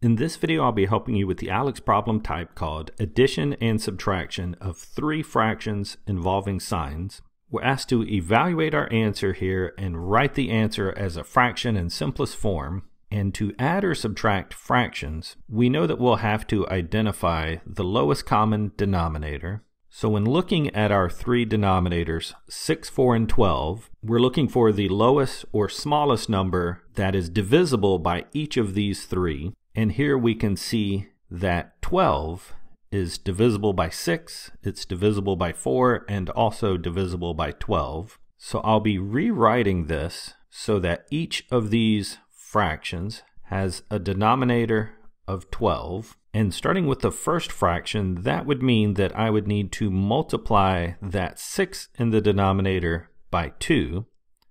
In this video, I'll be helping you with the ALEKS problem type called addition and subtraction of three fractions involving signs. We're asked to evaluate our answer here and write the answer as a fraction in simplest form. And to add or subtract fractions, we know that we'll have to identify the lowest common denominator. So when looking at our three denominators, 6, 4, and 12, we're looking for the lowest or smallest number that is divisible by each of these three. And here we can see that 12 is divisible by 6, it's divisible by 4, and also divisible by 12. So I'll be rewriting this so that each of these fractions has a denominator of 12. And starting with the first fraction, that would mean that I would need to multiply that 6 in the denominator by 2,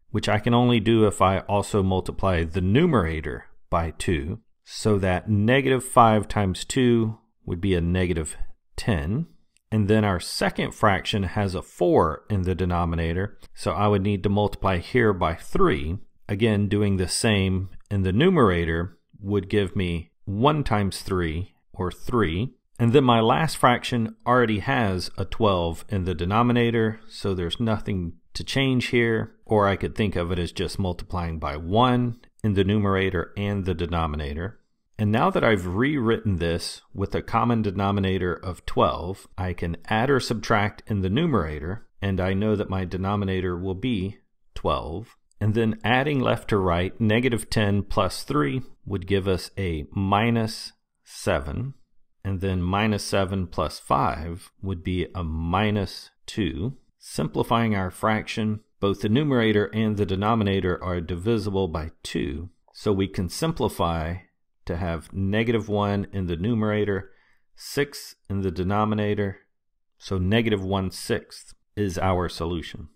which I can only do if I also multiply the numerator by 2 so that negative 5 times 2 would be a negative 10. And then our second fraction has a 4 in the denominator, so I would need to multiply here by 3. Again, doing the same in the numerator would give me 1 times 3, or 3. And then my last fraction already has a 12 in the denominator, so there's nothing to change here. Or I could think of it as just multiplying by 1 in the numerator and the denominator. And now that I've rewritten this with a common denominator of 12, I can add or subtract in the numerator, and I know that my denominator will be 12. And then adding left to right, negative 10 plus 3 would give us a minus 7. And then minus 7 plus 5 would be a minus 2. Simplifying our fraction, both the numerator and the denominator are divisible by 2. So we can simplify to have negative 1 in the numerator, 6 in the denominator, so negative 1 sixth is our solution.